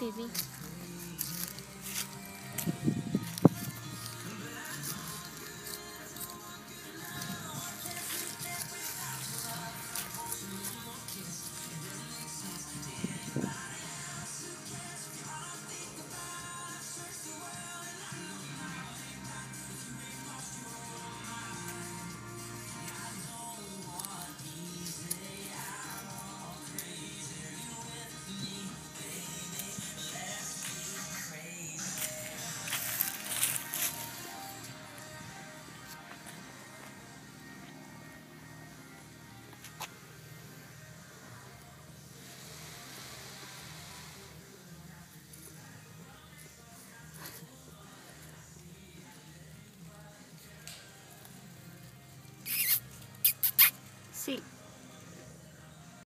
baby